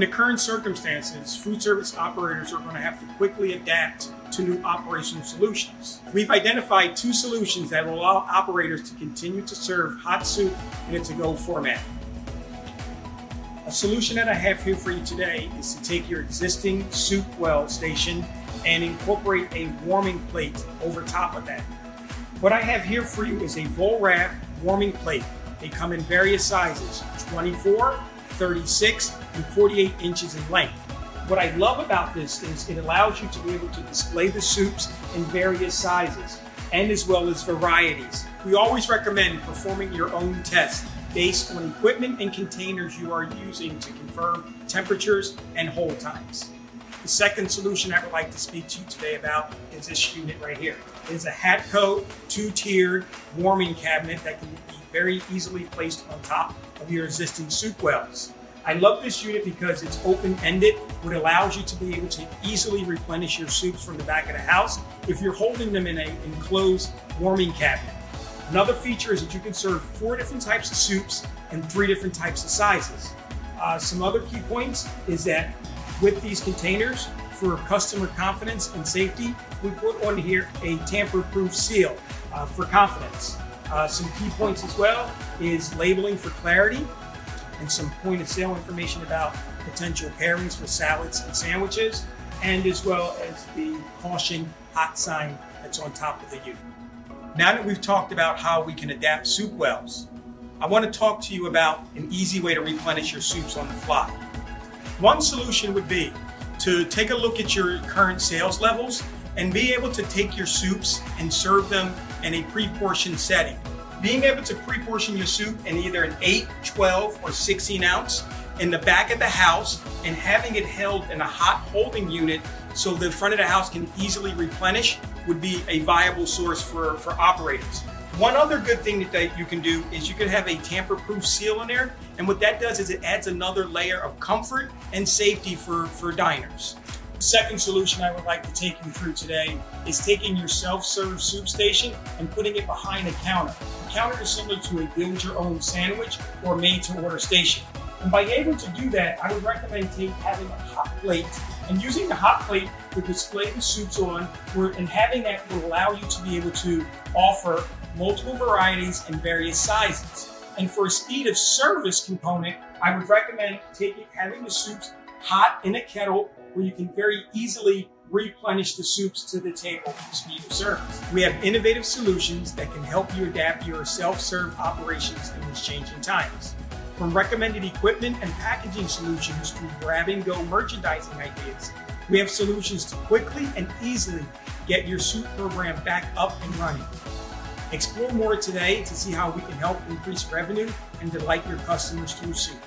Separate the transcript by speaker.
Speaker 1: the current circumstances, food service operators are going to have to quickly adapt to new operational solutions. We've identified two solutions that will allow operators to continue to serve hot soup in a to-go format. A solution that I have here for you today is to take your existing soup well station and incorporate a warming plate over top of that. What I have here for you is a Vollrath warming plate. They come in various sizes, 24, 36, and 48 inches in length. What I love about this is it allows you to be able to display the soups in various sizes and as well as varieties. We always recommend performing your own test based on equipment and containers you are using to confirm temperatures and hold times. The second solution I would like to speak to you today about is this unit right here. It is a Hatco two-tiered warming cabinet that can be very easily placed on top of your existing soup wells. I love this unit because it's open-ended, which allows you to be able to easily replenish your soups from the back of the house if you're holding them in an enclosed warming cabinet. Another feature is that you can serve four different types of soups and three different types of sizes. Uh, some other key points is that with these containers, for customer confidence and safety, we put on here a tamper-proof seal uh, for confidence. Uh, some key points as well is labeling for clarity and some point of sale information about potential pairings for salads and sandwiches, and as well as the caution hot sign that's on top of the unit. Now that we've talked about how we can adapt soup wells, I want to talk to you about an easy way to replenish your soups on the fly. One solution would be to take a look at your current sales levels and be able to take your soups and serve them in a pre-portioned setting. Being able to pre-portion your soup in either an 8, 12, or 16 ounce in the back of the house and having it held in a hot holding unit so the front of the house can easily replenish would be a viable source for, for operators. One other good thing that you can do is you can have a tamper-proof seal in there, and what that does is it adds another layer of comfort and safety for, for diners. Second solution I would like to take you through today is taking your self-serve soup station and putting it behind a counter. The counter is similar to a build-your-own sandwich or made-to-order station. And by able to do that, I would recommend take, having a hot plate and using the hot plate to display the soups on, and having that will allow you to be able to offer multiple varieties and various sizes. And for a speed of service component, I would recommend taking having the soups hot in a kettle where you can very easily replenish the soups to the table for speed of service. We have innovative solutions that can help you adapt your self-serve operations in these changing times. From recommended equipment and packaging solutions to grab and go merchandising ideas, we have solutions to quickly and easily get your soup program back up and running. Explore more today to see how we can help increase revenue and delight your customers through soup.